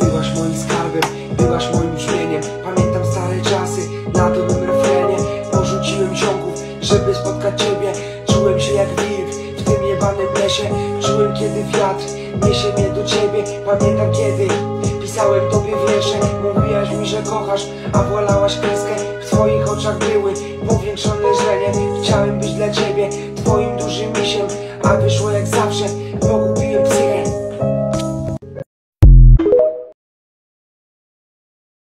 Byłaś moim skarbem, byłaś moim brzmieniem. Pamiętam stare czasy, na dobrym refrenie. Porzuciłem ziomków, żeby spotkać ciebie. Czułem się jak wilk w tym jebanym lesie. Czułem kiedy wiatr niesie mnie do ciebie. Pamiętam kiedy pisałem tobie wiersze. Mówiłaś mi, że kochasz, a wolałaś kreskę. W twoich oczach były powiększone żenie Chciałem być dla ciebie twoim dużym misiem A wyszło jak zawsze.